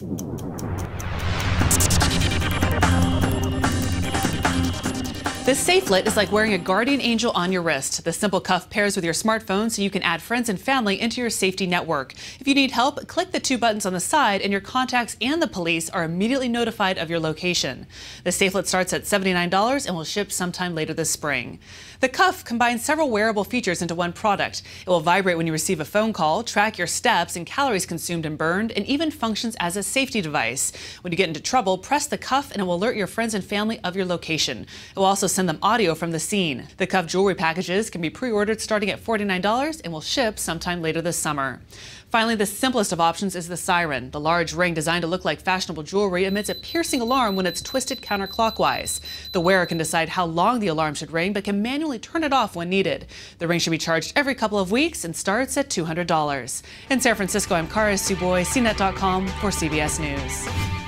you This safelet is like wearing a guardian angel on your wrist. The simple cuff pairs with your smartphone so you can add friends and family into your safety network. If you need help, click the two buttons on the side and your contacts and the police are immediately notified of your location. The safelet starts at $79 and will ship sometime later this spring. The cuff combines several wearable features into one product. It will vibrate when you receive a phone call, track your steps and calories consumed and burned, and even functions as a safety device. When you get into trouble, press the cuff and it will alert your friends and family of your location. It will also send them audio from the scene. The cuff jewelry packages can be pre-ordered starting at $49 and will ship sometime later this summer. Finally, the simplest of options is the siren. The large ring designed to look like fashionable jewelry emits a piercing alarm when it's twisted counterclockwise. The wearer can decide how long the alarm should ring, but can manually turn it off when needed. The ring should be charged every couple of weeks and starts at $200. In San Francisco, I'm Kara Tsuboi, CNET.com for CBS News.